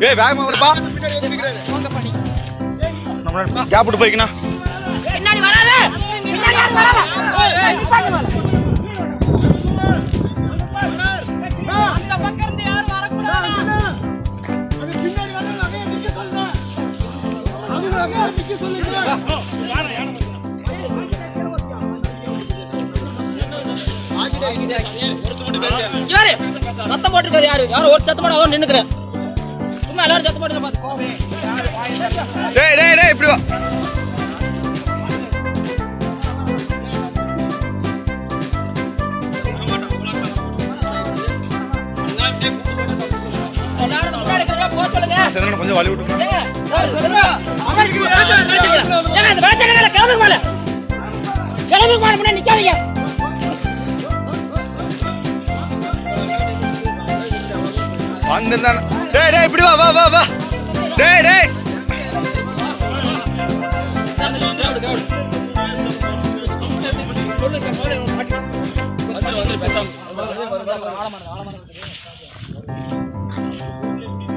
ஏய் வேகமா வருப்பா நம்ம கேப் விட்டு போய்க்கினா. பின்னாடி வராத. பின்னாடி யாரும் வராத அந்த பக்கம் இருந்து யாரும் வரக்கூடாது? யாரு சத்தம் போட்டுருக்காது யாரு? யாரும் ஒரு சத்தம் போட அதோட நின்னுக்கிறேன். சும்மா எல்லாரும் சத்தம் போட்டு டேய் டேய் டேய் இப்படி வா. கொஞ்சம் வழி விட்டு சார், சொல்லுங்க. வந்திருந்தானே டேய் டேய் இப்படி வா வா வா வா. டேய் டேய்.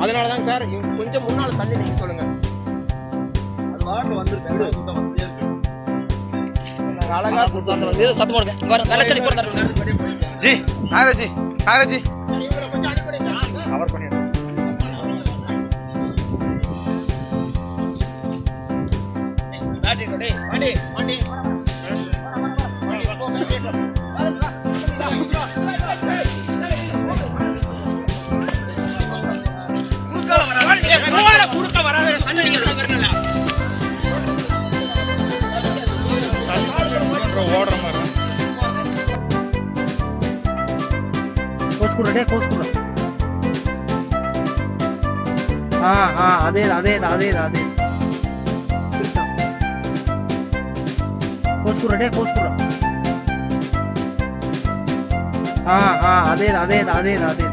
அதனாலதான் சார் கொஞ்சம் முன்னால தள்ளி நிக்க சொல்லுங்க. அது வாட்டு வந்து அழகா வந்து சத்தம் போடுங்க ஜி ஆரஜி ஆரஜி ஆட்டிட்டோடே ஆண்டி ஆண்டி குறுக்க அதே அதே அதே அதே. కోసుకున్నాడే కోసుకున్నా ఆ, ఆ, అదే అదే అదే అదే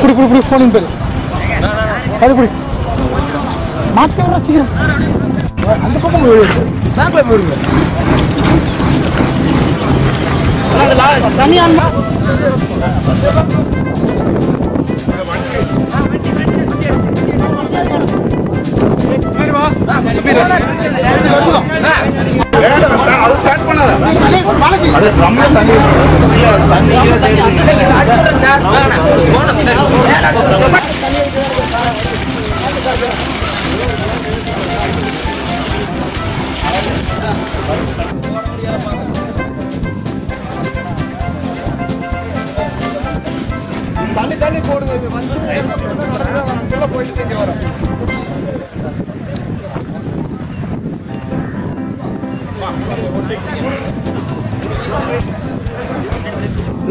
குடி குடி குடி ஃபோன் பேரு. அது குடி. மாற்றி விட சீக்கிரம். அந்த பக்கம் போய் பேங்க்ல போயிருங்க தண்ணி ஆன்மா அது தண்ணி தண்ணி தண்ணி போடுங்க இது வந்து போயிட்டு வரோம்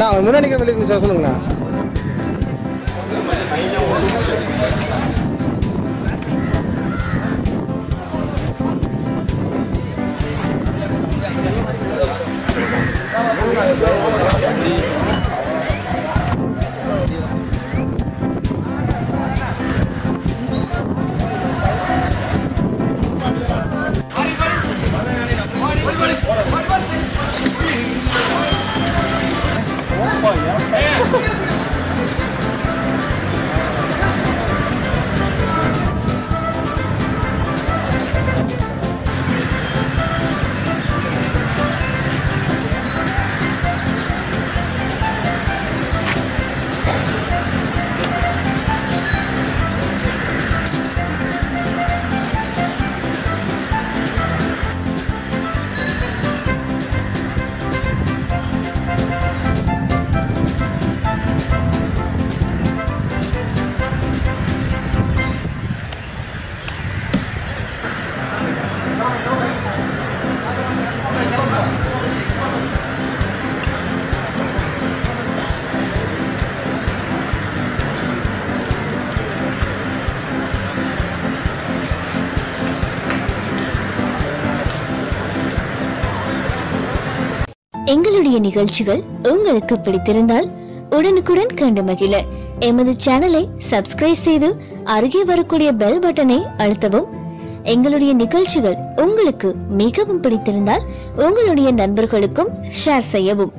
அவங்க முன்னாடி வெளியே சார் சொல்லுங்கண்ணா எங்களுடைய நிகழ்ச்சிகள் உங்களுக்கு பிடித்திருந்தால் உடனுக்குடன் கண்டு மகிழ. எமது சேனலை சப்ஸ்கிரைப் செய்து அருகே வரக்கூடிய பெல் பட்டனை அழுத்தவும். எங்களுடைய நிகழ்ச்சிகள் உங்களுக்கு மிகவும் பிடித்திருந்தால் உங்களுடைய நண்பர்களுக்கும் ஷேர் செய்யவும்.